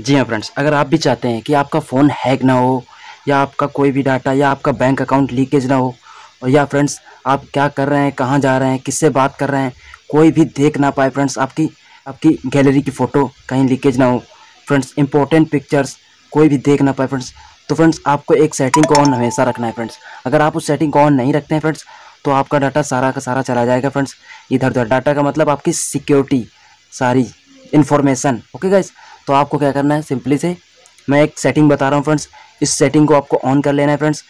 जी हाँ फ्रेंड्स अगर आप भी चाहते हैं कि आपका फ़ोन हैक ना हो, या आपका कोई भी डाटा या आपका बैंक अकाउंट लीकेज ना हो और या फ्रेंड्स आप क्या कर रहे हैं, कहाँ जा रहे हैं, किससे बात कर रहे हैं, कोई भी देख ना पाए फ्रेंड्स आपकी आपकी गैलरी की फ़ोटो कहीं लीकेज ना हो। फ्रेंड्स इंपॉर्टेंट पिक्चर्स कोई भी देख ना पाए फ्रेंड्स तो फ्रेंड्स आपको एक सेटिंग को ऑन हमेशा रखना है फ्रेंड्स अगर आप उस सेटिंग को ऑन नहीं रखते हैं फ्रेंड्स तो आपका डाटा सारा का सारा चला जाएगा फ्रेंड्स इधर उधर डाटा का मतलब आपकी सिक्योरिटी सारी इन्फॉर्मेशन ओके गाइस तो आपको क्या करना है? सिंपली से मैं एक सेटिंग बता रहा हूँ फ्रेंड्स इस सेटिंग को आपको ऑन कर लेना है फ्रेंड्स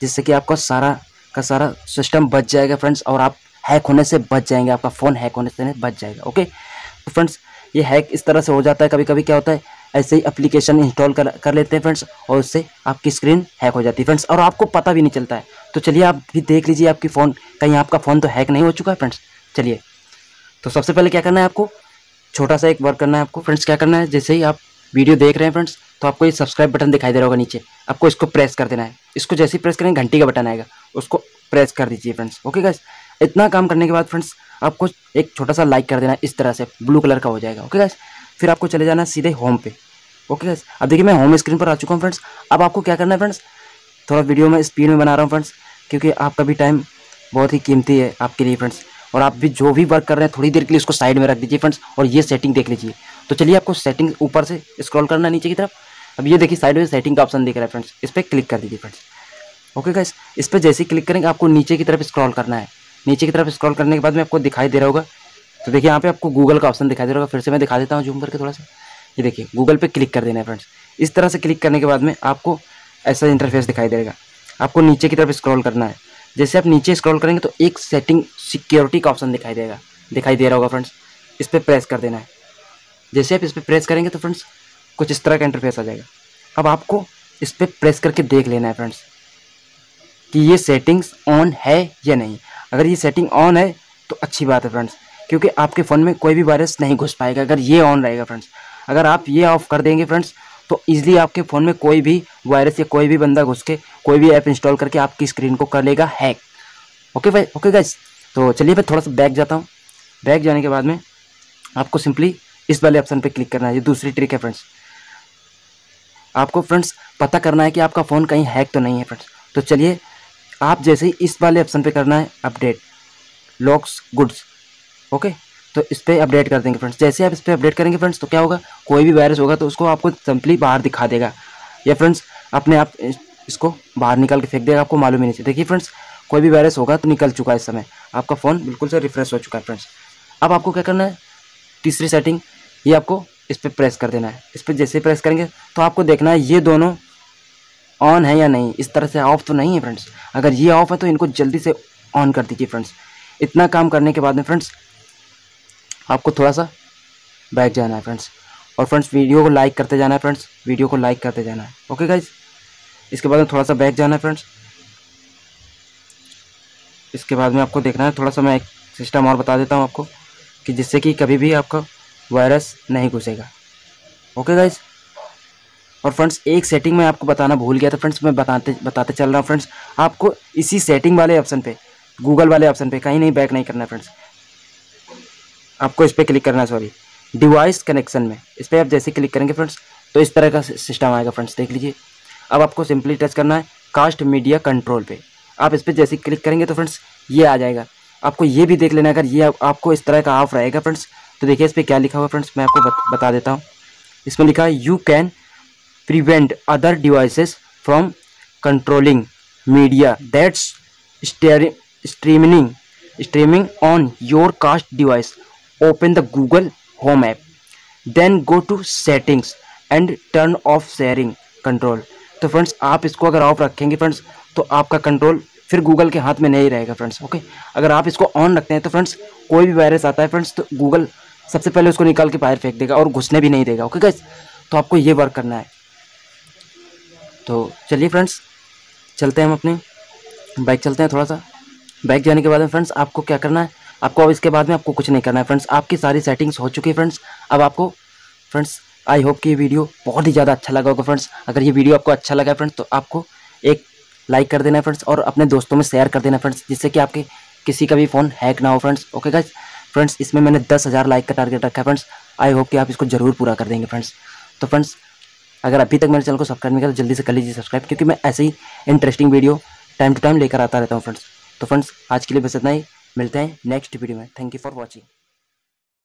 जिससे कि आपका सारा का सारा सिस्टम बच जाएगा फ्रेंड्स और आप हैक होने से बच जाएँगे. आपका फ़ोन हैक होने से बच जाएगा ओके तो फ्रेंड्स ये हैक इस तरह से हो जाता है. कभी कभी क्या होता है? ऐसे ही एप्लीकेशन इंस्टॉल कर कर लेते हैं फ्रेंड्स और उससे आपकी स्क्रीन हैक हो जाती है फ्रेंड्स और आपको पता भी नहीं चलता है. तो चलिए आप भी देख लीजिए आपकी फ़ोन कहीं आपका फ़ोन तो हैक नहीं हो चुका है फ्रेंड्स चलिए. तो सबसे पहले क्या करना है आपको? छोटा सा एक वर्क करना है आपको। फ्रेंड्स क्या करना है? जैसे ही आप वीडियो देख रहे हैं फ्रेंड्स तो आपको ये सब्सक्राइब बटन दिखाई दे रहा होगा नीचे। आपको इसको प्रेस कर देना है। इसको जैसे ही प्रेस करेंगे, घंटी का बटन आएगा। उसको प्रेस कर दीजिए फ्रेंड्स ओके गाइस इतना काम करने के बाद फ्रेंड्स आपको एक छोटा सा लाइक कर देना है, इस तरह से। ब्लू कलर का हो जाएगा। ओके गाइस फिर आपको चले जाना है सीधे होम पे। ओके गाइस अब देखिए, मैं होम स्क्रीन पर आ चुका हूँ फ्रेंड्स अब आपको क्या करना है फ्रेंड्स थोड़ा वीडियो में स्पीड में बना रहा हूँ फ्रेंड्स क्योंकि आपका भी टाइम बहुत ही कीमती है आपके लिए फ्रेंड्स और आप भी जो भी वर्क कर रहे हैं, थोड़ी देर के लिए उसको साइड में रख दीजिए फ्रेंड्स और ये सेटिंग देख लीजिए। तो चलिए आपको सेटिंग ऊपर से स्क्रॉल करना, नीचे की तरफ़। अब ये देखिए साइड में सेटिंग का ऑप्शन दिख रहा है फ्रेंड्स इस पर क्लिक कर दीजिए फ्रेंड्स ओके गाइस इस पर जैसे ही क्लिक करेंगे, आपको नीचे की तरफ़ स्क्रॉल करना है। नीचे की तरफ़ स्क्रॉल करने के बाद में आपको दिखाई दे रहा होगा। तो देखिए यहाँ पे आपको गूगल का ऑप्शन दिखाई दे रहा होगा। फिर से मैं दिखा देता हूँ जूम करके थोड़ा सा। ये देखिए गूगल पे क्लिक कर देना है फ्रेंड्स इस तरह से क्लिक करने के बाद में आपको ऐसा इंटरफेस दिखाई देगा। आपको नीचे की तरफ़ स्क्रॉल करना है। जैसे आप नीचे स्क्रॉल करेंगे तो एक सेटिंग सिक्योरिटी का ऑप्शन दिखाई देगा। दिखाई दे रहा होगा फ्रेंड्स इस पर प्रेस कर देना है। जैसे आप इस पर प्रेस करेंगे तो फ्रेंड्स कुछ इस तरह का इंटरफेस आ जाएगा। अब आपको इस पर प्रेस करके देख लेना है फ्रेंड्स कि ये सेटिंग्स ऑन है या नहीं। अगर ये सेटिंग ऑन है तो अच्छी बात है फ्रेंड्स क्योंकि आपके फ़ोन में कोई भी वायरस नहीं घुस पाएगा। अगर ये ऑन रहेगा फ्रेंड्स अगर आप ये ऑफ़ कर देंगे फ्रेंड्स तो ईजिली आपके फ़ोन में कोई भी वायरस या कोई भी बंदा घुस के कोई भी ऐप इंस्टॉल करके आपकी स्क्रीन को कर लेगा हैक। ओके भाई, ओके गाइस तो चलिए मैं थोड़ा सा बैक जाता हूँ। बैक जाने के बाद में आपको सिंपली इस वाले ऑप्शन पे क्लिक करना है। ये दूसरी ट्रिक है फ्रेंड्स आपको फ्रेंड्स पता करना है कि आपका फ़ोन कहीं हैक तो नहीं है फ्रेंड्स तो चलिए, आप जैसे ही इस वाले ऑप्शन पे करना है अपडेट लॉक्स गुड्स ओके? तो इस पर अपडेट कर देंगे फ्रेंड्स जैसे आप इस पर अपडेट करेंगे फ्रेंड्स तो क्या होगा? कोई भी वायरस होगा तो उसको आपको सिंपली बाहर दिखा देगा। या फ्रेंड्स अपने आप इसको बाहर निकाल के फेंक देगा, आपको मालूम ही नहीं चाहिए। देखिए फ्रेंड्स कोई भी वायरस होगा तो निकल चुका है इस समय। आपका फ़ोन बिल्कुल से रिफ्रेश हो चुका है फ्रेंड्स अब आपको क्या करना है? तीसरी सेटिंग ये आपको इस पर प्रेस कर देना है। इस पर जैसे प्रेस करेंगे तो आपको देखना है ये दोनों ऑन है या नहीं। इस तरह से ऑफ़ तो नहीं है फ्रेंड्स अगर ये ऑफ़ है तो इनको जल्दी से ऑन कर दीजिए फ्रेंड्स इतना काम करने के बाद में फ्रेंड्स आपको थोड़ा सा बैक जाना है फ्रेंड्स और फ्रेंड्स वीडियो को लाइक करते जाना है फ्रेंड्स वीडियो को लाइक करते जाना है। ओके गाइज़ इसके बाद में थोड़ा सा बैक जाना है फ्रेंड्स इसके बाद में आपको देखना है, थोड़ा सा मैं एक सिस्टम और बता देता हूँ आपको कि जिससे कि कभी भी आपका वायरस नहीं घुसेगा। ओके गाइज़ और फ्रेंड्स एक सेटिंग में आपको बताना भूल गया था फ्रेंड्स मैं बताते बताते चल रहा हूँ फ्रेंड्स आपको इसी सेटिंग वाले ऑप्शन पे गूगल वाले ऑप्शन पे कहीं नहीं बैक नहीं करना है फ्रेंड्स आपको इस पर क्लिक करना है सॉरी डिवाइस कनेक्शन में, इस पर आप जैसे क्लिक करेंगे फ्रेंड्स तो इस तरह का सिस्टम आएगा फ्रेंड्स देख लीजिए। अब आपको सिंपली टच करना है कास्ट मीडिया कंट्रोल पे। आप इस पर जैसे क्लिक करेंगे तो फ्रेंड्स ये आ जाएगा। आपको ये भी देख लेना अगर ये आप, आपको इस तरह का ऑफ़ रहेगा फ्रेंड्स तो देखिए इस पर क्या लिखा हुआ फ्रेंड्स मैं आपको बत, बता देता हूँ। इसमें लिखा है you can prevent other devices from controlling media that's streaming streaming on your cast device open the Google Home app then go to settings and turn off sharing control. तो फ्रेंड्स आप इसको अगर ऑफ़ रखेंगे friends तो आपका control फिर Google के हाथ में नहीं रहेगा फ्रेंड्स ओके अगर आप इसको ऑन रखते हैं तो फ्रेंड्स कोई भी वायरस आता है फ्रेंड्स तो गूगल सबसे पहले उसको निकाल के बाहर फेंक देगा और घुसने भी नहीं देगा ओके गाइस तो आपको ये वर्क करना है। तो चलिए फ्रेंड्स चलते हैं हम अपने बाइक चलते हैं थोड़ा सा। बाइक जाने के बाद में फ्रेंड्स आपको क्या करना है? आपको अब इसके बाद में आपको कुछ नहीं करना है फ्रेंड्स आपकी सारी सेटिंग्स हो चुकी है फ्रेंड्स अब आपको फ्रेंड्स आई होप कि ये वीडियो बहुत ही ज़्यादा अच्छा लगा होगा फ्रेंड्स अगर ये वीडियो आपको अच्छा लगा है फ्रेंड्स तो आपको एक लाइक कर देना फ्रेंड्स और अपने दोस्तों में शेयर कर देना फ्रेंड्स जिससे कि आपके किसी का भी फ़ोन हैक ना हो फ्रेंड्स ओके गाइज़ फ्रेंड्स इसमें मैंने दस हज़ार लाइक का टारगेट रखा है फ्रेंड्स आई होप कि आप इसको ज़रूर पूरा कर देंगे फ्रेंड्स तो फ्रेंड्स अगर अभी तक मेरे चैनल को सब्सक्राइब नहीं करा तो जल्दी से कर लीजिए सब्सक्राइब क्योंकि मैं ऐसे ही interesting video time to time लेकर आता रहता हूँ फ्रेंड्स तो फ्रेंड्स आज के लिए बस इतना ही। मिलते हैं नेक्स्ट वीडियो में। Thank you for watching